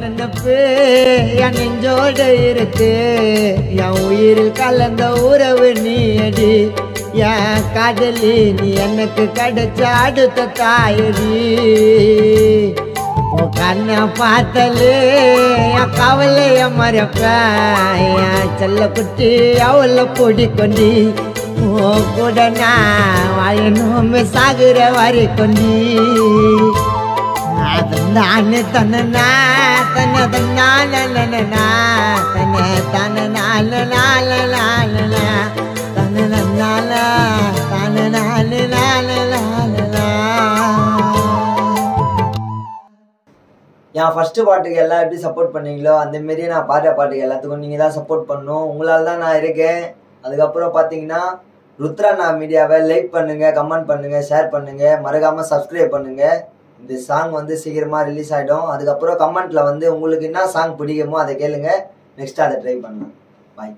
நினப்பு என் நெஞ்சோடு இருக்கு. என் உயிரில் கலந்த உறவு நீ என் காதலி நீ எனக்கு கிடைச்ச அடுத்த தாயடி. கண்ணை பார்த்தாலே என் கவலைய மறப்பேன் செல்ல குட்டி அவளை பொடி கொண்டி ஓ கூட நான் வாழணும் சாகுற வரை கொண்டி நானு தன்னா தன்ன தன்னால தன்ன தன நால நால என் ஃபஸ்ட்டு பாட்டுக்கு எல்லாம் எப்படி சப்போர்ட் பண்ணீங்களோ அந்த மாரி நான் பாடுற பாட்டுக்கு எல்லாத்துக்கும் நீங்கள் தான் சப்போர்ட் பண்ணணும். உங்களால் தான் நான் இருக்கேன். அதுக்கப்புறம் பார்த்தீங்கன்னா ருத்ரானா மீடியாவை லைக் பண்ணுங்கள் கமெண்ட் பண்ணுங்கள் ஷேர் பண்ணுங்கள் மறக்காமல் சப்ஸ்கிரைப் பண்ணுங்கள் இந்த சாங் வந்து சீக்கிரமாக ரிலீஸ் ஆகிடும் அதுக்கப்புறம் கமெண்ட்டில் வந்து உங்களுக்கு என்ன சாங் பிடிக்குமோ அதை கேளுங்கள் நெக்ஸ்ட் அதை ட்ரை பண்ணலாம். பாய்